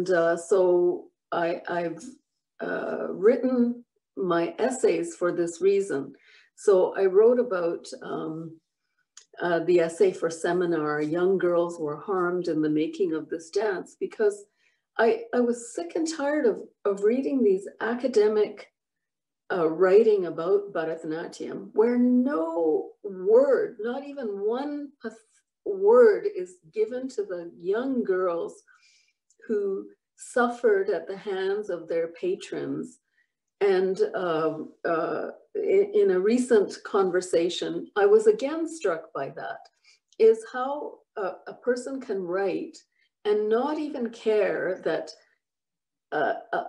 and uh, so I, I've uh, written my essays for this reason. So I wrote about um, uh, the essay for seminar, Young Girls Were Harmed in the Making of This Dance, because I, I was sick and tired of, of reading these academic uh, writing about Bharatanatyam where no word, not even one word is given to the young girls who suffered at the hands of their patrons. And uh, uh, in, a recent conversation, I was again struck by that, is how a, a person can write and not even care that uh, a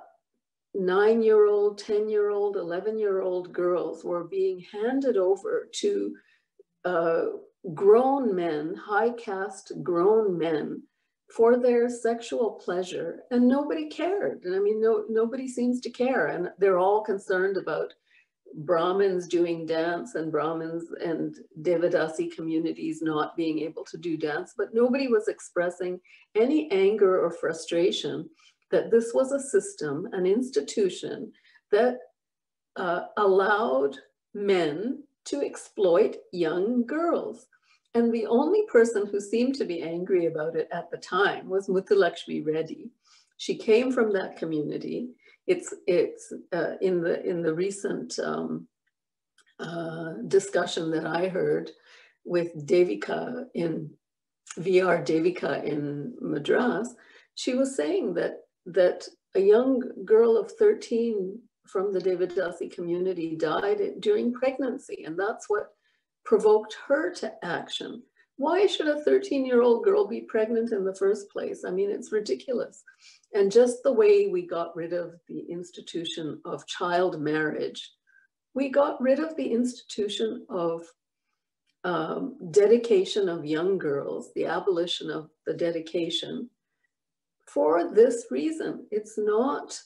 nine-year-old, 10-year-old, 11-year-old girls were being handed over to uh, grown men, high caste grown men for their sexual pleasure and nobody cared. And I mean, no, nobody seems to care. And they're all concerned about Brahmins doing dance and Brahmins and Devadasi communities not being able to do dance, but nobody was expressing any anger or frustration that this was a system, an institution that uh, allowed men to exploit young girls. And the only person who seemed to be angry about it at the time was Muthulakshmi Reddy. She came from that community. It's, it's uh, in, the, in the recent um, uh, discussion that I heard with Devika in VR Devika in Madras, she was saying that, that a young girl of 13 from the Devadasi community died during pregnancy. And that's what provoked her to action. Why should a 13 year old girl be pregnant in the first place? I mean, it's ridiculous. And just the way we got rid of the institution of child marriage, we got rid of the institution of um, dedication of young girls, the abolition of the dedication, for this reason. It's not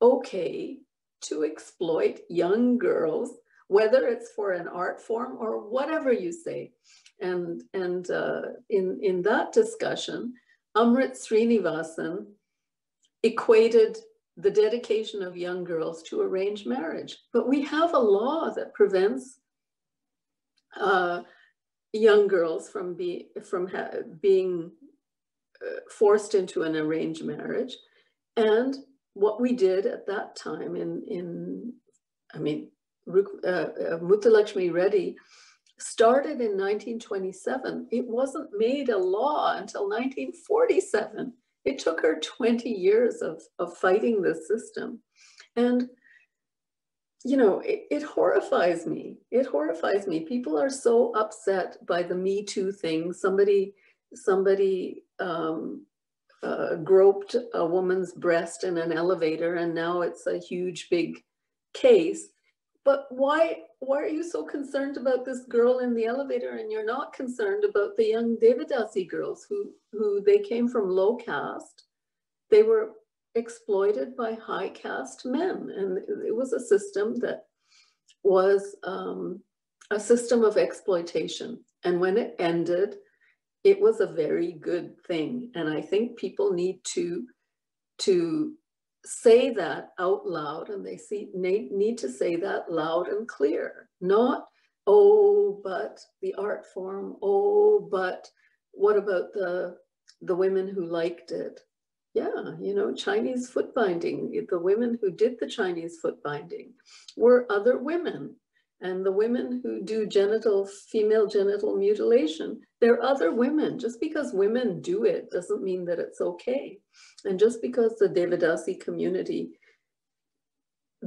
okay to exploit young girls whether it's for an art form or whatever you say. And, and uh, in, in that discussion, Amrit Srinivasan equated the dedication of young girls to arranged marriage. But we have a law that prevents uh, young girls from, be, from being uh, forced into an arranged marriage. And what we did at that time in, in I mean, Muthulakshmi Reddy started in 1927. It wasn't made a law until 1947. It took her 20 years of, of fighting this system. And, you know, it, it horrifies me. It horrifies me. People are so upset by the Me Too thing. Somebody, somebody um, uh, groped a woman's breast in an elevator and now it's a huge big case but why why are you so concerned about this girl in the elevator and you're not concerned about the young Devadasi girls who who they came from low caste? They were exploited by high caste men and it was a system that was um, a system of exploitation. And when it ended it was a very good thing. And I think people need to to say that out loud and they see, need to say that loud and clear, not, oh, but the art form, oh, but what about the, the women who liked it? Yeah, you know, Chinese foot binding, the women who did the Chinese foot binding were other women. And the women who do genital, female genital mutilation, they're other women. Just because women do it doesn't mean that it's okay. And just because the Devadasi community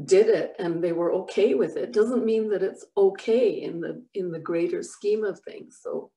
did it and they were okay with it doesn't mean that it's okay in the in the greater scheme of things. So